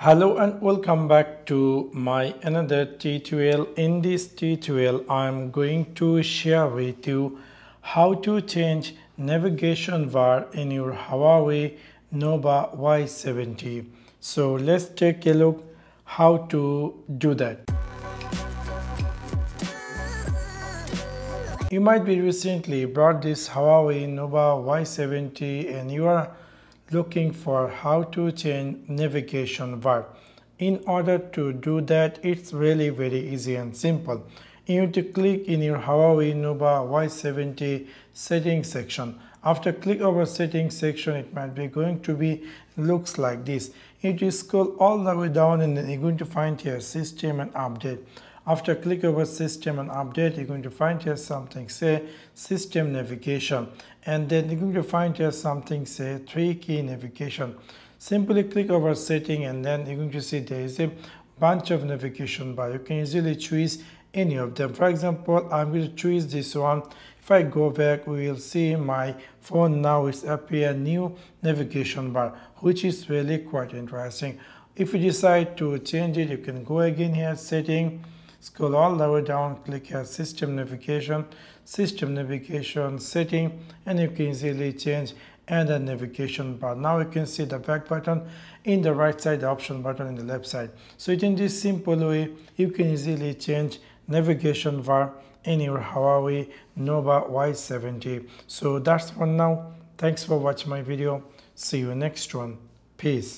Hello and welcome back to my another tutorial. In this tutorial, I'm going to share with you how to change navigation bar in your Huawei Nova Y70. So let's take a look how to do that. You might be recently bought this Huawei Nova Y70 and you are looking for how to change navigation bar. In order to do that, it's really very easy and simple. You need to click in your Huawei Nova Y70 settings section. After click over settings section, it might be going to be looks like this. You need to scroll all the way down and then you're going to find here system and update. After click over system and update, you're going to find here something say system navigation. And then you're going to find here something say three key navigation. Simply click over setting and then you're going to see there is a bunch of navigation bar. You can easily choose any of them. For example, I'm going to choose this one. If I go back, we will see my phone now is appear new navigation bar, which is really quite interesting. If you decide to change it, you can go again here, setting, scroll all the way down click here system navigation system navigation setting and you can easily change and the navigation bar. Now you can see the back button in the right side the option button in the left side. So in this simple way you can easily change navigation bar in your Huawei Nova Y70 so that's for now. Thanks for watching my video. See you next one. Peace